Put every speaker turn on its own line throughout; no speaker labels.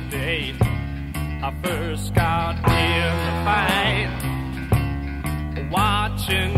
58, I first got in the fight. Watching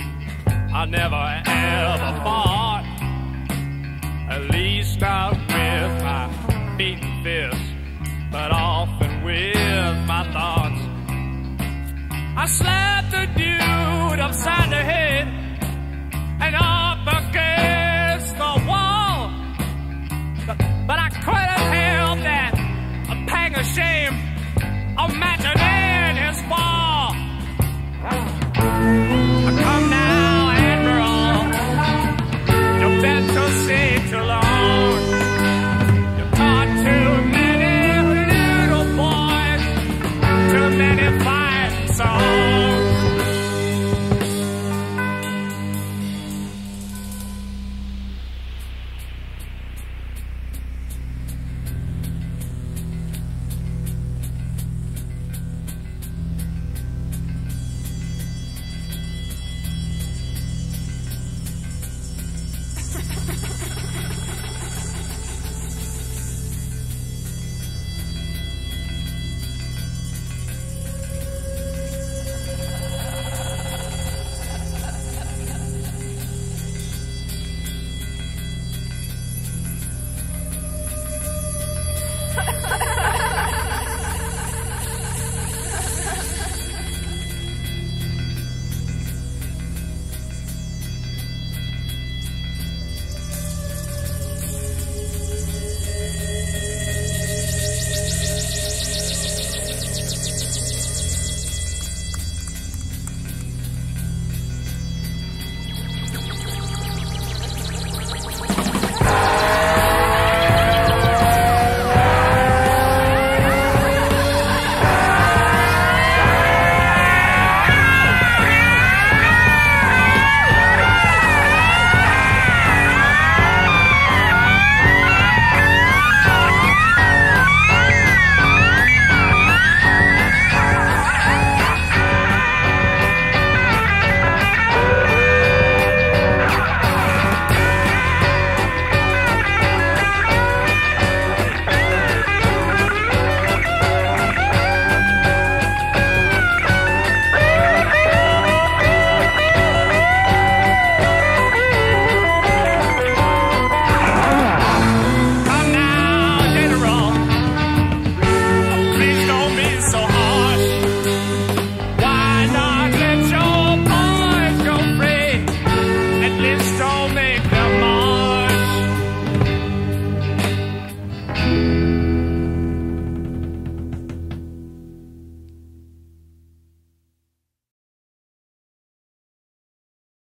I never ever fought. At least not with my beaten fists, but often with my thoughts. I slept.